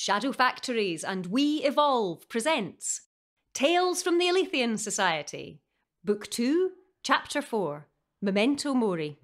Shadow Factories and We Evolve presents Tales from the Aletheian Society, Book 2, Chapter 4 Memento Mori.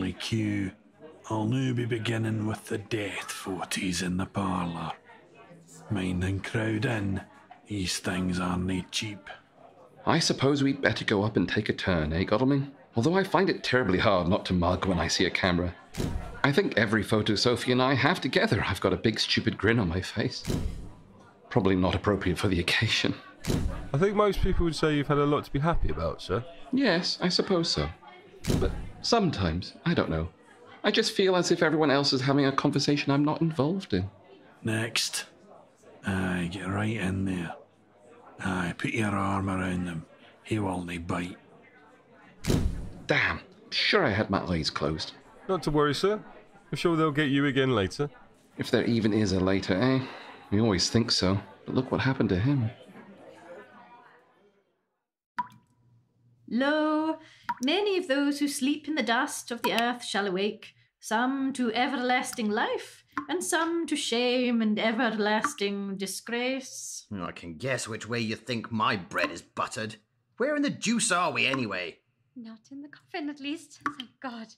An orderly queue, I'll now be beginning with the death forties in the parlour. Mind and crowd in, these things aren't cheap. I suppose we'd better go up and take a turn, eh, Godalming? Although I find it terribly hard not to mug when I see a camera. I think every photo Sophie and I have together, I've got a big stupid grin on my face. Probably not appropriate for the occasion. I think most people would say you've had a lot to be happy about, sir. Yes, I suppose so. But sometimes, I don't know. I just feel as if everyone else is having a conversation I'm not involved in. Next. Aye, get right in there. Aye, put your arm around them. He will not bite. Damn, sure I had my eyes closed. Not to worry, sir. I'm sure they'll get you again later. If there even is a later, eh? We always think so. But look what happened to him. Lo, many of those who sleep in the dust of the earth shall awake, some to everlasting life, and some to shame and everlasting disgrace. Oh, I can guess which way you think my bread is buttered. Where in the juice are we anyway? Not in the coffin, at least. Thank God.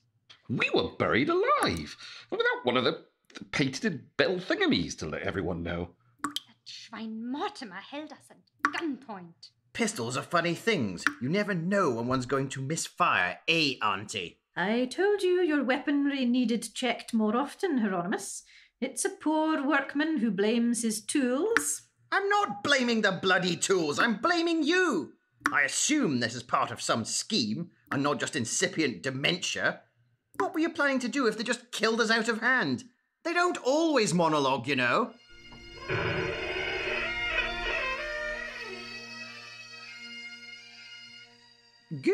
We were buried alive, without one of the, the patented bell thingamies to let everyone know. That Schwein Mortimer held us at gunpoint. Pistols are funny things. You never know when one's going to misfire, eh, Auntie? I told you your weaponry needed checked more often, Hieronymus. It's a poor workman who blames his tools. I'm not blaming the bloody tools, I'm blaming you. I assume this is part of some scheme and not just incipient dementia. What were you planning to do if they just killed us out of hand? They don't always monologue, you know.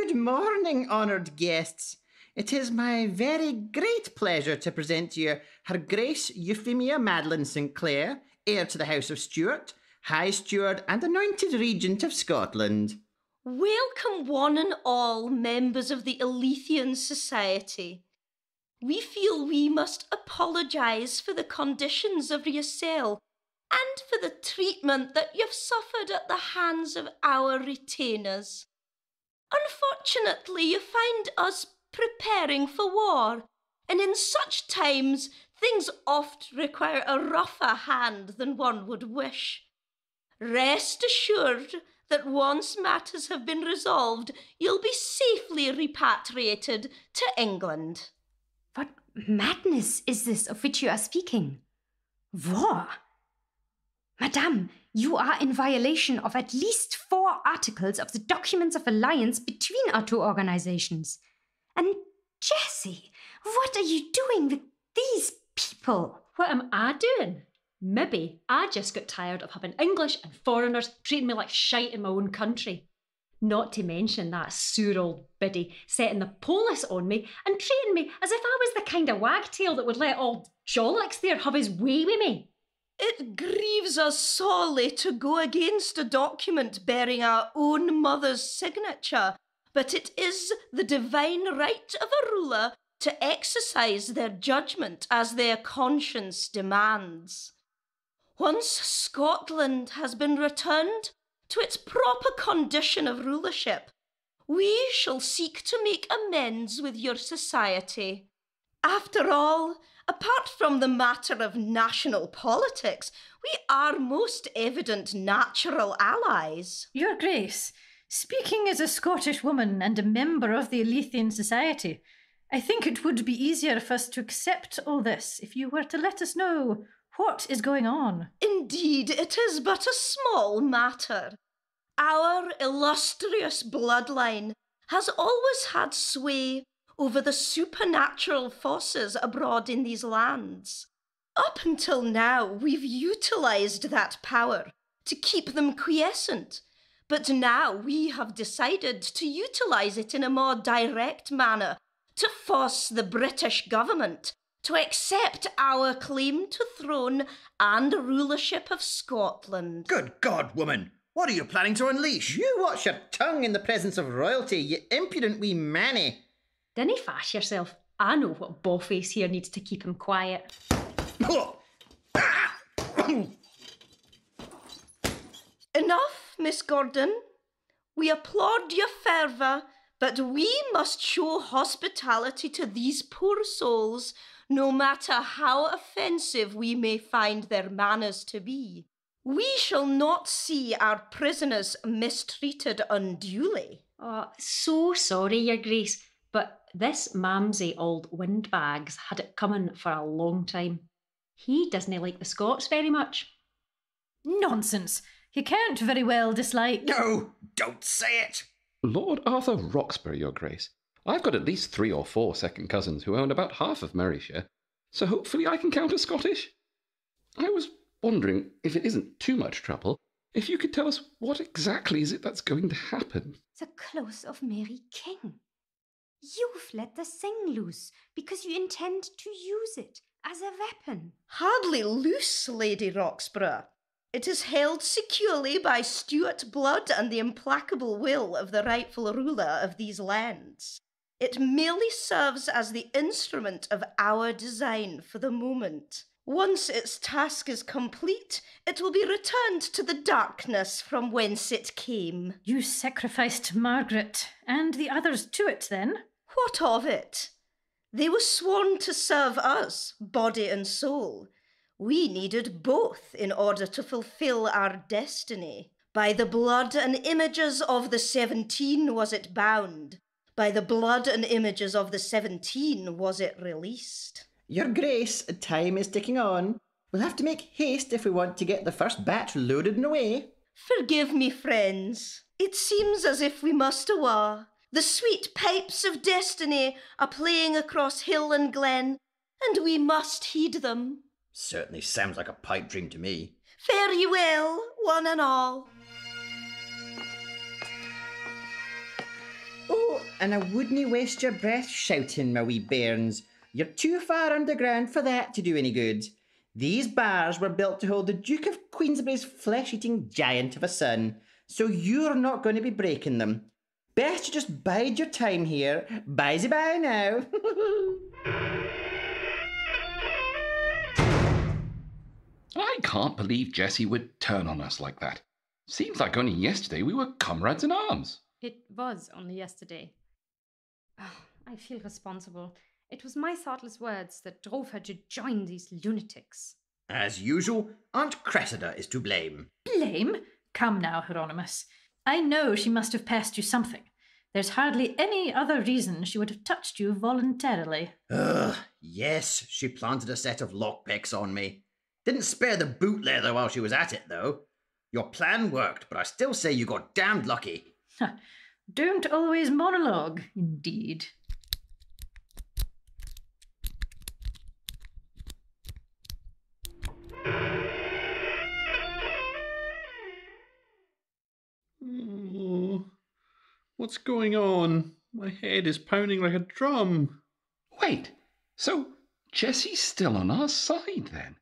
Good morning, honoured guests. It is my very great pleasure to present to you Her Grace Euphemia Madeline Sinclair, heir to the House of Stuart, High Steward and Anointed Regent of Scotland. Welcome, one and all, members of the Aletheian Society. We feel we must apologise for the conditions of your cell and for the treatment that you've suffered at the hands of our retainers. Unfortunately, you find us preparing for war, and in such times things oft require a rougher hand than one would wish. Rest assured that once matters have been resolved, you'll be safely repatriated to England. What madness is this of which you are speaking? War? Madame, you are in violation of at least four articles of the documents of alliance between our two organizations. And Jessie, what are you doing with these people? What am I doing? Maybe I just got tired of having English and foreigners treating me like shite in my own country. Not to mention that sour old biddy setting the police on me and treating me as if I was the kind of wagtail that would let old Jollocks there have his way with me. It grieves us sorely to go against a document bearing our own mother's signature, but it is the divine right of a ruler to exercise their judgment as their conscience demands. Once Scotland has been returned to its proper condition of rulership, we shall seek to make amends with your society. After all, apart from the matter of national politics, we are most evident natural allies. Your Grace, speaking as a Scottish woman and a member of the Aletheian Society, I think it would be easier for us to accept all this if you were to let us know What is going on? Indeed, it is but a small matter. Our illustrious bloodline has always had sway over the supernatural forces abroad in these lands. Up until now, we've utilized that power to keep them quiescent. But now we have decided to utilize it in a more direct manner to force the British government to accept our claim to throne and rulership of Scotland. Good God, woman! What are you planning to unleash? You watch your tongue in the presence of royalty, you impudent wee manny. Dinna fash yourself. I know what Ballface here needs to keep him quiet. Enough, Miss Gordon. We applaud your fervour, but we must show hospitality to these poor souls, no matter how offensive we may find their manners to be. We shall not see our prisoners mistreated unduly. Oh, so sorry, Your Grace, but this mamsy old windbags had it coming for a long time. He doesn't like the Scots very much. Nonsense. He can't very well dislike. No, don't say it. Lord Arthur Roxburgh, Your Grace. I've got at least three or four second cousins who own about half of Morayshire, so hopefully I can count as Scottish. I was wondering if it isn't too much trouble, if you could tell us what exactly is it that's going to happen. The close of Mary King. You've let the thing loose because you intend to use it as a weapon. Hardly loose, Lady Roxburgh. It is held securely by Stuart blood and the implacable will of the rightful ruler of these lands. It merely serves as the instrument of our design for the moment. Once its task is complete, it will be returned to the darkness from whence it came. You sacrificed Margaret and the others to it, then? What of it? They were sworn to serve us, body and soul. We needed both in order to fulfill our destiny. By the blood and images of the seventeen was it bound. By the blood and images of the seventeen was it released. Your Grace, time is ticking on. We'll have to make haste if we want to get the first batch loaded and away. Forgive me, friends. It seems as if we must awa. The sweet pipes of destiny are playing across hill and glen, and we must heed them. Certainly sounds like a pipe dream to me. Fare ye well, one and all. Oh, and I wouldn't waste your breath shouting, my wee bairns. You're too far underground for that to do any good. These bars were built to hold the Duke of Queensberry's flesh eating giant of a son, so you're not going to be breaking them. Best you just bide your time here. Bye bye now. I can't believe Jessie would turn on us like that. Seems like only yesterday we were comrades in arms. It was only yesterday. Ah, I feel responsible. It was my thoughtless words that drove her to join these lunatics. As usual, Aunt Cressida is to blame. Blame? Come now, Hieronymus. I know she must have passed you something. There's hardly any other reason she would have touched you voluntarily. Ugh, yes, she planted a set of lockpicks on me. Didn't spare the boot leather while she was at it, though. Your plan worked, but I still say you got damned lucky. Don't always monologue, indeed. Oh, what's going on? My head is pounding like a drum. Wait, so Jessie's still on our side then?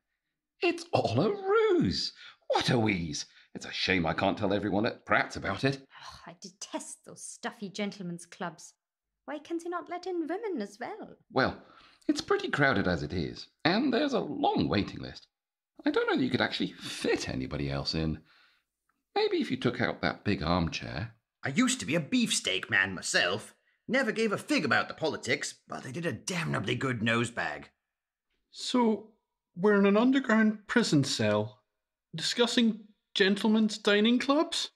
It's all a ruse. What a wheeze. It's a shame I can't tell everyone at Pratt's about it. Oh, I detest those stuffy gentlemen's clubs. Why can't they not let in women as well? Well, it's pretty crowded as it is, and there's a long waiting list. I don't know that you could actually fit anybody else in. Maybe if you took out that big armchair. I used to be a beefsteak man myself. Never gave a fig about the politics, but they did a damnably good nosebag. So, we're in an underground prison cell, discussing gentlemen's dining clubs?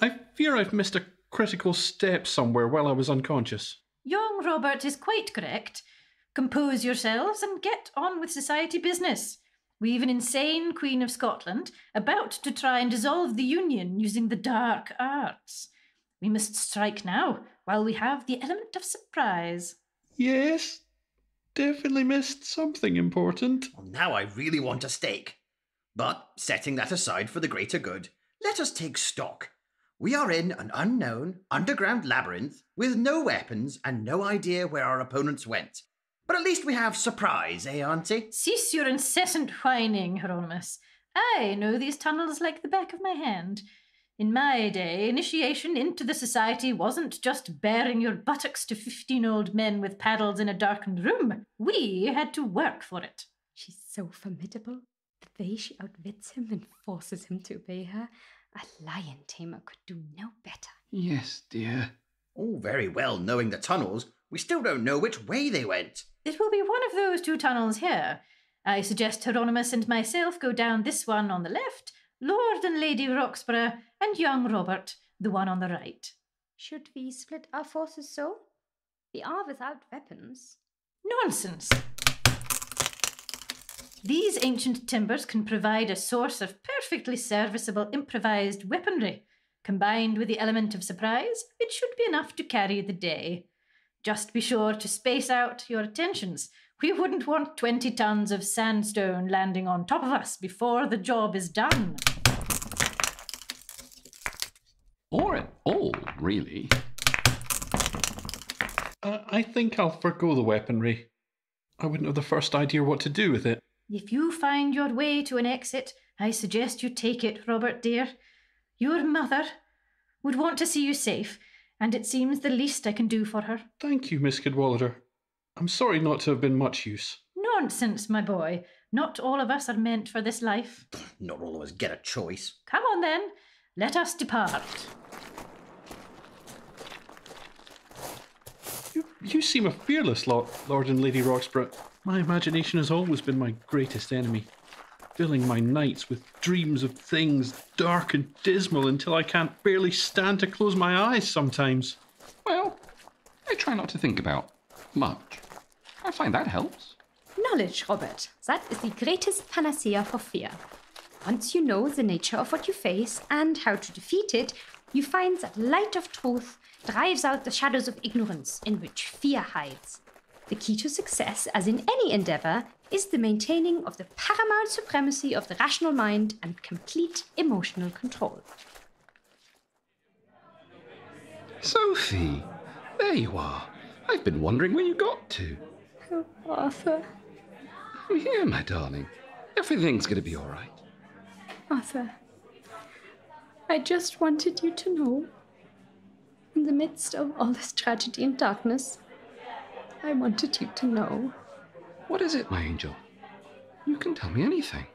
I fear I've missed a critical step somewhere while I was unconscious. Young Robert is quite correct. Compose yourselves and get on with society business. We've an insane Queen of Scotland about to try and dissolve the Union using the dark arts. We must strike now while we have the element of surprise. Yes, definitely missed something important. Well, now I really want a steak. But setting that aside for the greater good, let us take stock. We are in an unknown, underground labyrinth with no weapons and no idea where our opponents went. But at least we have surprise, eh, Auntie? Cease your incessant whining, Hieronymus. I know these tunnels like the back of my hand. In my day, initiation into the society wasn't just baring your buttocks to fifteen old men with paddles in a darkened room. We had to work for it. She's so formidable. The way she outwits him and forces him to obey her, a lion tamer could do no better. Yes, dear. All very well knowing the tunnels, we still don't know which way they went. It will be one of those two tunnels here. I suggest Hieronymus and myself go down this one on the left, Lord and Lady Roxburgh, and young Robert, the one on the right. Should we split our forces so? We are without weapons. Nonsense! These ancient timbers can provide a source of perfectly serviceable improvised weaponry. Combined with the element of surprise, it should be enough to carry the day. Just be sure to space out your attentions. We wouldn't want 20 tons of sandstone landing on top of us before the job is done. Or at all, really. Uh, I think I'll forgo the weaponry. I wouldn't have the first idea what to do with it. If you find your way to an exit, I suggest you take it, Robert dear. Your mother would want to see you safe, and it seems the least I can do for her. Thank you, Miss Cadwallader. I'm sorry not to have been much use. Nonsense, my boy. Not all of us are meant for this life. Not all of us get a choice. Come on then, let us depart. You, you seem a fearless lot, Lord and Lady Roxburgh. My imagination has always been my greatest enemy, filling my nights with dreams of things dark and dismal until I can't barely stand to close my eyes sometimes. Well, I try not to think about much. I find that helps. Knowledge, Robert. That is the greatest panacea for fear. Once you know the nature of what you face and how to defeat it, you find that light of truth drives out the shadows of ignorance in which fear hides. The key to success, as in any endeavor, is the maintaining of the paramount supremacy of the rational mind and complete emotional control. Sophie, there you are. I've been wondering where you got to. Oh, Arthur, I'm here, my darling. Everything's going to be all right. Arthur, I just wanted you to know, in the midst of all this tragedy and darkness, I wanted you to know. What is it, my angel? You can tell me anything.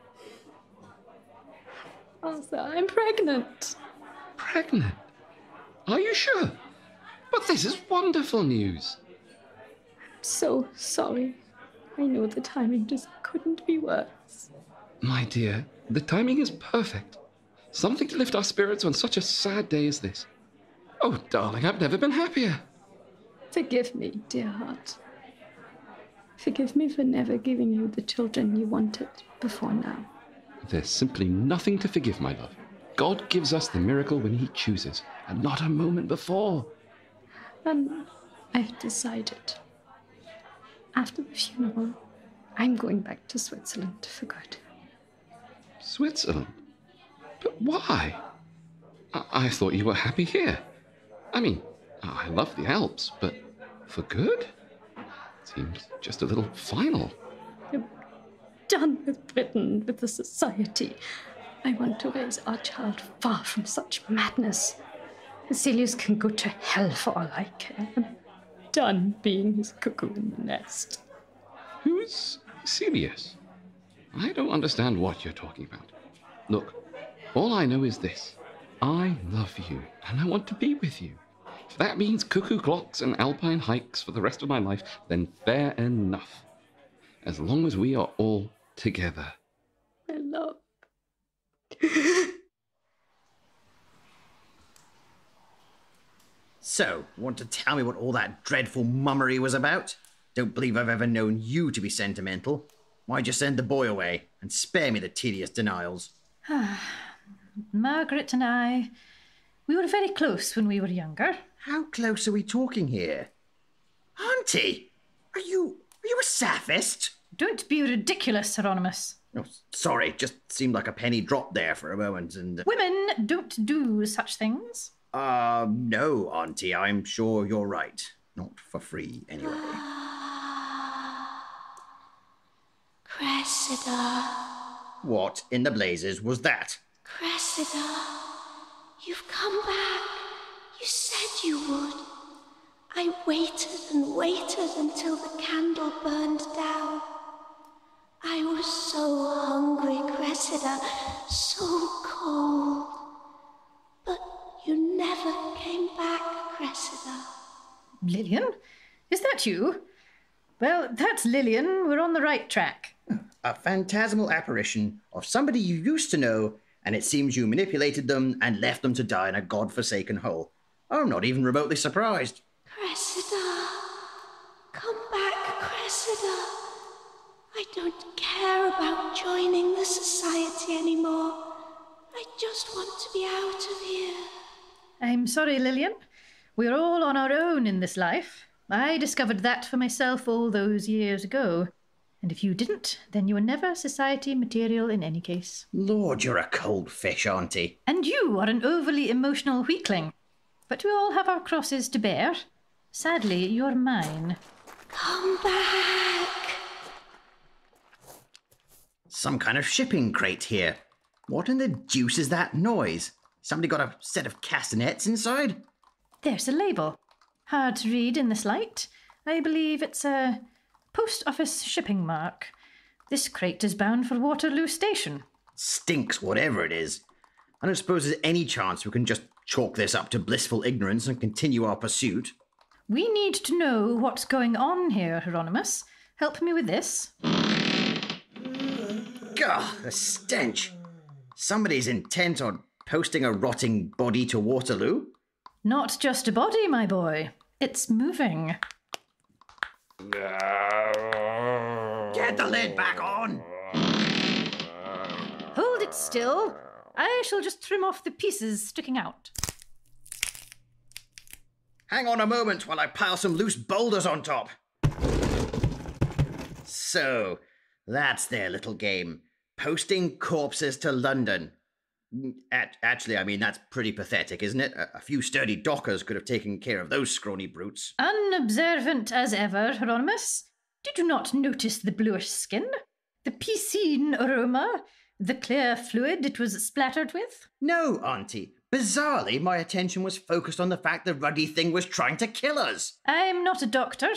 Arthur, I'm pregnant. Pregnant? Are you sure? But this is wonderful news. I'm so sorry. I know the timing just couldn't be worse. My dear, the timing is perfect. Something to lift our spirits on such a sad day as this. Oh, darling, I've never been happier. Forgive me, dear heart. Forgive me for never giving you the children you wanted before now. There's simply nothing to forgive, my love. God gives us the miracle when He chooses, and not a moment before. And I've decided. After the funeral, I'm going back to Switzerland for good. Switzerland? But why? I, I thought you were happy here. I mean, I love the Alps, but for good? Seems just a little final. I'm done with Britain, with the society. I want to raise our child far from such madness. Basilius can go to hell for all I care. I'm done being his cuckoo in the nest. Who's Celius? I don't understand what you're talking about. Look, all I know is this I love you, and I want to be with you. If that means cuckoo clocks and alpine hikes for the rest of my life, then fair enough. As long as we are all together. My love. So, want to tell me what all that dreadful mummery was about? Don't believe I've ever known you to be sentimental. Why'd you send the boy away? and spare me the tedious denials. Margaret and I, we were very close when we were younger. How close are we talking here? Auntie, are you are you a sapphist? Don't be ridiculous, Hieronymus. Oh, sorry, just seemed like a penny dropped there for a moment, and Women don't do such things. uh, no, Auntie, I'm sure you're right. Not for free, anyway. Cressida, What in the blazes was that? Cressida, you've come back. You said you would. I waited and waited until the candle burned down. I was so hungry, Cressida, so cold. But you never came back, Cressida. Lillian? Is that you? Well, that's Lillian. We're on the right track. A phantasmal apparition of somebody you used to know, and it seems you manipulated them and left them to die in a god-forsaken hole. I'm not even remotely surprised. Cressida, come back, Cressida. I don't care about joining the society anymore. I just want to be out of here. I'm sorry, Lillian. We're all on our own in this life. I discovered that for myself all those years ago. And if you didn't, then you were never society material in any case. Lord, you're a cold fish, Auntie. And you are an overly emotional weakling. But we all have our crosses to bear. Sadly, you're mine. Come back. Some kind of shipping crate here. What in the deuce is that noise? Somebody got a set of castanets inside? There's a label. Hard to read in this light. I believe it's a post office shipping mark. This crate is bound for Waterloo Station. Stinks, whatever it is. I don't suppose there's any chance we can just chalk this up to blissful ignorance and continue our pursuit. We need to know what's going on here, Hieronymus. Help me with this. Gah, the stench. Somebody's intent on posting a rotting body to Waterloo? Not just a body, my boy. It's moving. Get the lid back on! Hold it still. I shall just trim off the pieces sticking out. Hang on a moment while I pile some loose boulders on top. So, that's their little game. Posting corpses to London. Mm, Act- actually, I mean, that's pretty pathetic, isn't it? A, a few sturdy dockers could have taken care of those scrawny brutes. Unobservant as ever, Hieronymus. Did you not notice the bluish skin? The piscine aroma? The clear fluid it was splattered with? No, Auntie. Bizarrely, my attention was focused on the fact the ruddy thing was trying to kill us. I'm not a doctor,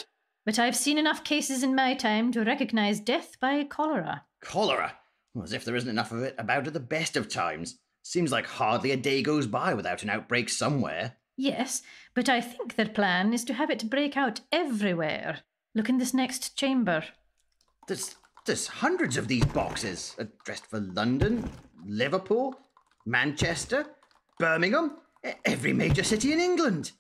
but I've seen enough cases in my time to recognize death by cholera. Cholera. Well, as if there isn't enough of it about at the best of times. Seems like hardly a day goes by without an outbreak somewhere. Yes, but I think their plan is to have it break out everywhere. Look in this next chamber. There's there's hundreds of these boxes addressed for London, Liverpool, Manchester, Birmingham, every major city in England.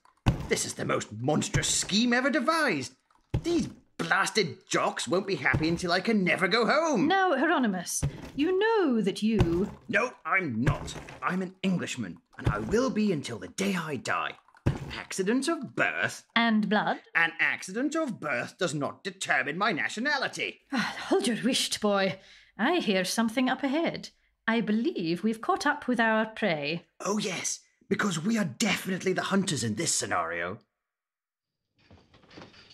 This is the most monstrous scheme ever devised. These blasted jocks won't be happy until I can never go home. Now, Hieronymus, you know that you. No, I'm not. I'm an Englishman, and I will be until the day I die. An accident of birth? And blood? An accident of birth does not determine my nationality. Ah, Hold your whisht, boy. I hear something up ahead. I believe we've caught up with our prey. Oh, yes, because we are definitely the hunters in this scenario.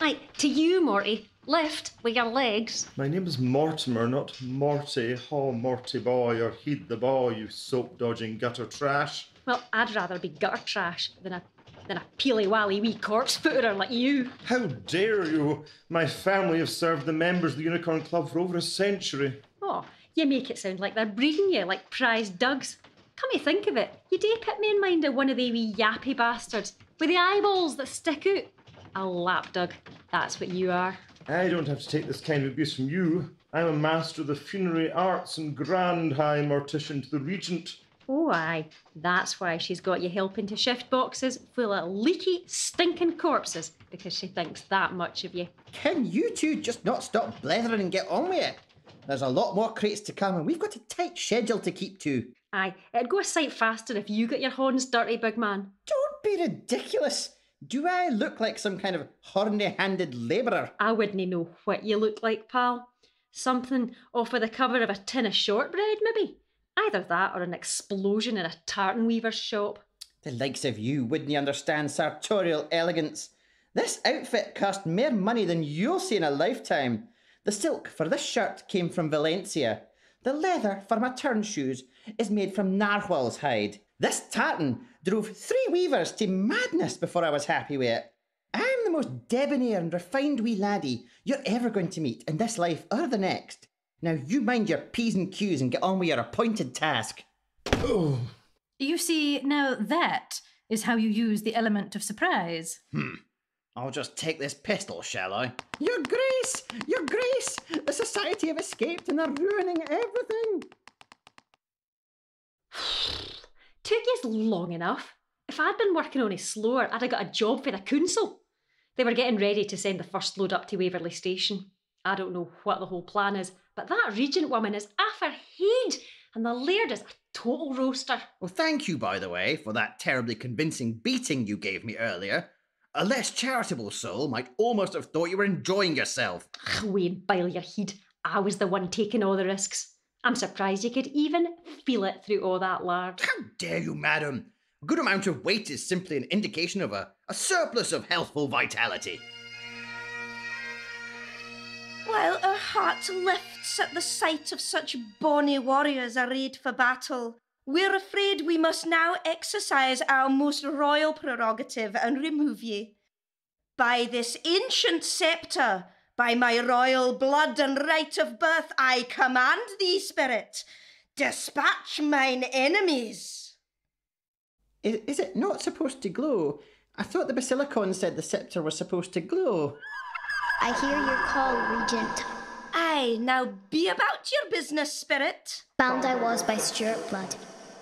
Right, to you, Morty. Lift with your legs. My name is Mortimer, not Morty. Oh, Morty boy, or heed the boy, you soap dodging gutter trash. Well, I'd rather be gutter trash than a than a peely wally wee corpse footer like you. How dare you? My family have served the members of the Unicorn Club for over a century. Oh, you make it sound like they're breeding you like prize dugs. Come to think of it, you do put me in mind of one of the wee yappy bastards with the eyeballs that stick out. A lapdog. That's what you are. I don't have to take this kind of abuse from you. I'm a master of the funerary arts and grand high mortician to the regent. Oh, aye. That's why she's got you helping to shift boxes full of leaky, stinking corpses, because she thinks that much of you. Can you two just not stop blethering and get on with it? There's a lot more crates to come, and we've got a tight schedule to keep to. Aye, it'd go a sight faster if you got your horns dirty, big man. Don't be ridiculous. Do I look like some kind of horny handed labourer? I wouldn't know what you look like, pal. Something off of the cover of a tin of shortbread, maybe? Either that or an explosion in a tartan weaver's shop. The likes of you wouldn't understand sartorial elegance. This outfit cost more money than you'll see in a lifetime. The silk for this shirt came from Valencia. The leather for my turn shoes is made from narwhal's hide. This tartan drove three weavers to madness before I was happy with it. I'm the most debonair and refined wee laddie you're ever going to meet in this life or the next. Now you mind your P's and Q's and get on with your appointed task. Oh. You see, now that is how you use the element of surprise. Hmm. I'll just take this pistol, shall I? Your Grace! Your Grace! The Society have escaped and are ruining everything! Took you long enough. If I'd been working on it slower, I'd have got a job for the council. They were getting ready to send the first load up to Waverley Station. I don't know what the whole plan is, but that regent woman is off her head, and the laird is a total roaster. Well, thank you, by the way, for that terribly convincing beating you gave me earlier. A less charitable soul might almost have thought you were enjoying yourself. Wayne, bile your head. I was the one taking all the risks. I'm surprised you could even feel it through all that lard. How dare you, madam? A good amount of weight is simply an indication of a, a surplus of healthful vitality. While our heart lifts at the sight of such bonny warriors arrayed for battle, we're afraid we must now exercise our most royal prerogative and remove ye. By this ancient sceptre, by my royal blood and right of birth, I command thee, spirit, dispatch mine enemies. Is, is it not supposed to glow? I thought the Basilicon said the sceptre was supposed to glow. I hear your call, Regent. Aye, now be about your business, spirit. Bound I was by Stuart blood.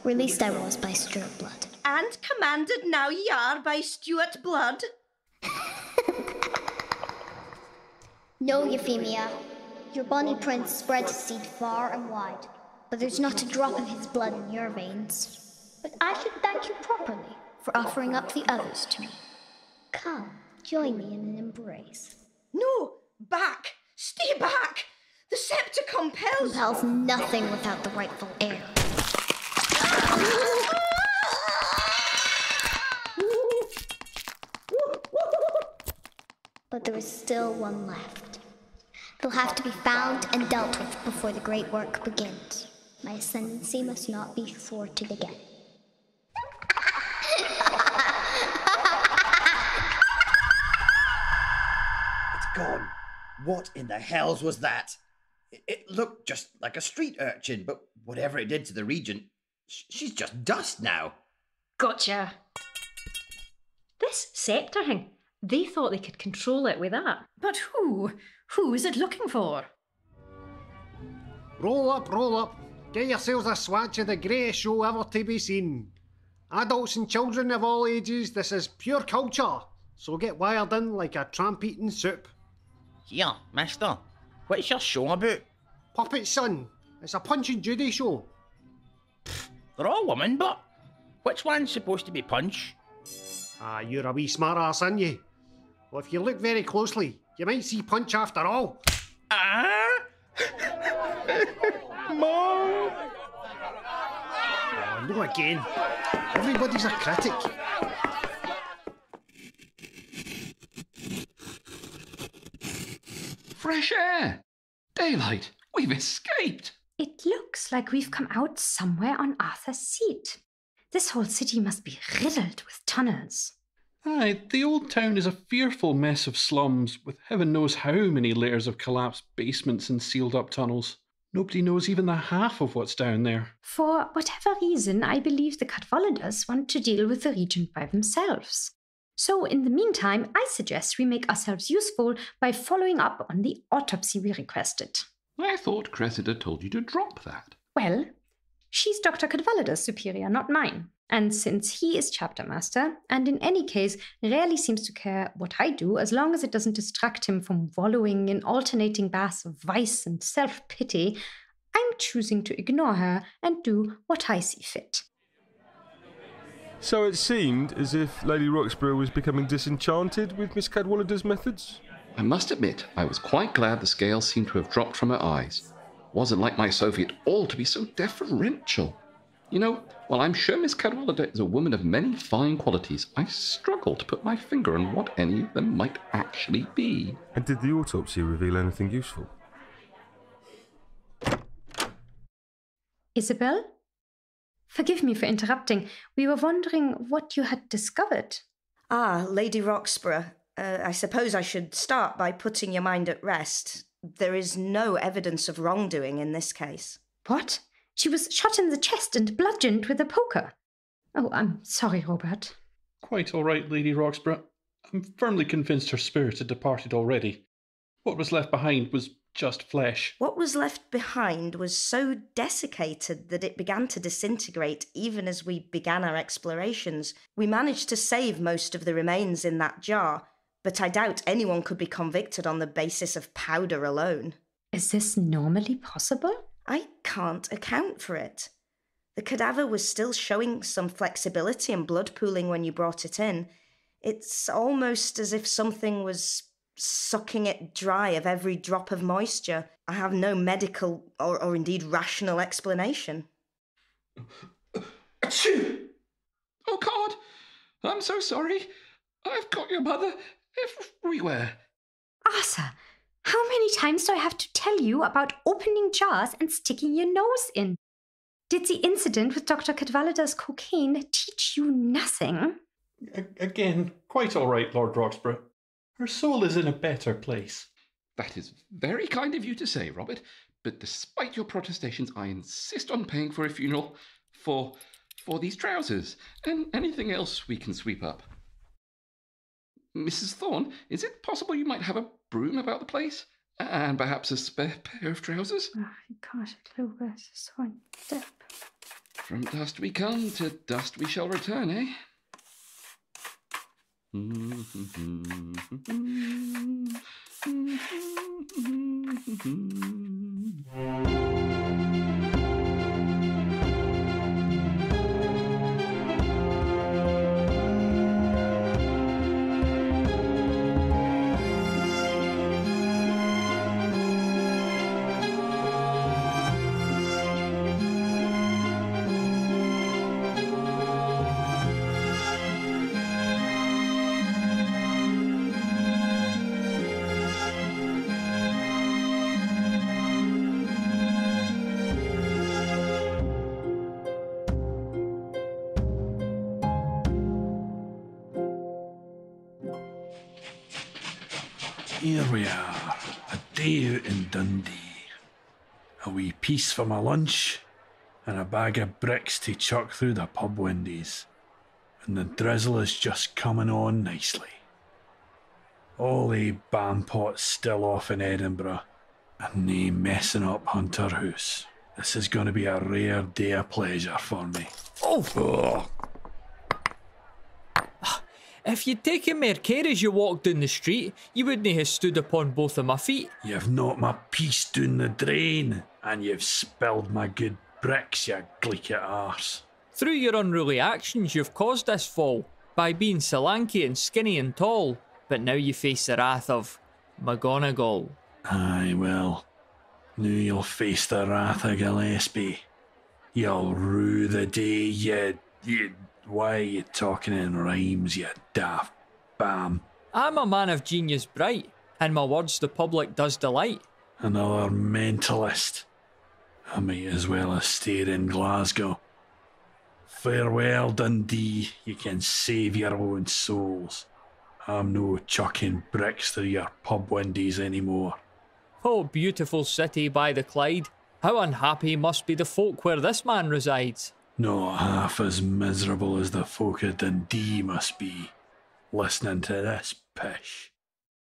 Released I was by Stuart blood. And commanded now ye are by Stuart blood. no, Euphemia. Your bonny prince spread his seed far and wide, but there's not a drop of his blood in your veins. But I should thank you properly for offering up the others to me. Come, join me in an embrace. No, back! Stay back! The sceptre compels. Compels nothing without the rightful heir. But there is still one left. They'll have to be found and dealt with before the great work begins. My ascendancy must not be thwarted again. it's gone. What in the hells was that? It looked just like a street urchin, but whatever it did to the regent, she's just dust now. Gotcha. This sceptre thing, they thought they could control it with that. But who? Who is it looking for? Roll up, roll up. Get yourselves a swatch of the greatest show ever to be seen. Adults and children of all ages, this is pure culture. So get wired in like a tramp eating soup. Here, mister. What's your show about? Puppet Son. It's a Punch and Judy show. Pfft, they're all women, but which one's supposed to be Punch? Ah, you're a wee smart ass, aren't you? Well, if you look very closely, you might see Punch after all. Ah! Mom! Oh, no again. Everybody's a critic. Fresh air! Daylight! We've escaped! It looks like we've come out somewhere on Arthur's Seat. This whole city must be riddled with tunnels. Aye, the old town is a fearful mess of slums, with heaven knows how many layers of collapsed basements and sealed up tunnels. Nobody knows even the half of what's down there. For whatever reason, I believe the Cadwalladers want to deal with the regent by themselves. So, in the meantime, I suggest we make ourselves useful by following up on the autopsy we requested. I thought Cressida told you to drop that. Well, She's Dr. Cadwallader's superior, not mine. And since he is chapter master, and in any case rarely seems to care what I do as long as it doesn't distract him from wallowing in alternating baths of vice and self pity, I'm choosing to ignore her and do what I see fit. So it seemed as if Lady Roxburgh was becoming disenchanted with Miss Cadwallader's methods? I must admit, I was quite glad the scales seemed to have dropped from her eyes. Wasn't like my Sophie at all to be so deferential. You know, while I'm sure Miss Cadwallader is a woman of many fine qualities, I struggle to put my finger on what any of them might actually be. And did the autopsy reveal anything useful? Isabel? Forgive me for interrupting. We were wondering what you had discovered. Ah, Lady Roxburgh. Uh, I suppose I should start by putting your mind at rest. There is no evidence of wrongdoing in this case. What? She was shot in the chest and bludgeoned with a poker. Oh, I'm sorry, Robert. Quite all right, Lady Roxburgh. I'm firmly convinced her spirit had departed already. What was left behind was just flesh. What was left behind was so desiccated that it began to disintegrate even as we began our explorations. We managed to save most of the remains in that jar, but I doubt anyone could be convicted on the basis of powder alone. Is this normally possible? I can't account for it. The cadaver was still showing some flexibility and blood pooling when you brought it in. It's almost as if something was sucking it dry of every drop of moisture. I have no medical or, or indeed rational explanation. Achoo! Oh, God! I'm so sorry. I've got your mother everywhere. Arthur, how many times do I have to tell you about opening jars and sticking your nose in? Did the incident with Dr. Cadwallader's cocaine teach you nothing? A- again, quite all right, Lord Roxburgh. Her soul is in a better place. That is very kind of you to say, Robert, but despite your protestations, I insist on paying for a funeral for for these trousers and anything else we can sweep up. Mrs. Thorne, is it possible you might have a broom about the place? And perhaps a spare pair of trousers? Oh, I can't a clue where this one step. From dust we come, to dust we shall return, eh? Mm-hmm. mm-hmm. mm-hmm. mm-hmm. Here we are, a day out in Dundee. A wee piece for my lunch, and a bag of bricks to chuck through the pub windies. And the drizzle is just coming on nicely. All the bampots still off in Edinburgh, and nae messing up Hunter House. This is going to be a rare day of pleasure for me. Oh! If you'd taken more care as you walked down the street, you wouldn't have stood upon both of my feet. You've knocked my piece down the drain, and you've spilled my good bricks, you gleekit arse. Through your unruly actions, you've caused this fall by being so lanky and skinny and tall, but now you face the wrath of McGonagall. Aye, well, now you'll face the wrath of Gillespie. You'll rue the day you, you why are you talking in rhymes, you daft bam? I'm a man of genius bright, and my words the public does delight. Another mentalist. I might as well have stayed in Glasgow. Farewell, Dundee. You can save your own souls. I'm no chucking bricks through your pub windies anymore. Oh, beautiful city by the Clyde. How unhappy must be the folk where this man resides. Not half as miserable as the folk of Dundee must be, listening to this pish.